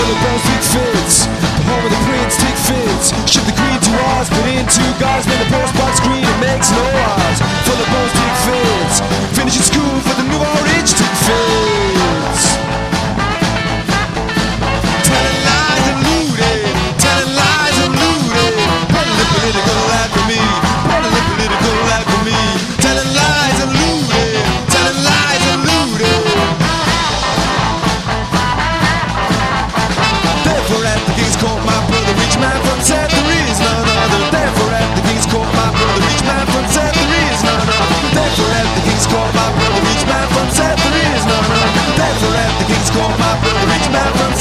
till it burns, take fits. The home of the prince, take fits. Should the king's court, my brother, rich man from Seth, there is none other. Therefore, at the king's court, my brother, rich man from Seth, there is none other. Therefore, at the king's court, my brother, rich man from Seth, there is none other. Therefore, at the king's court, my brother, rich man from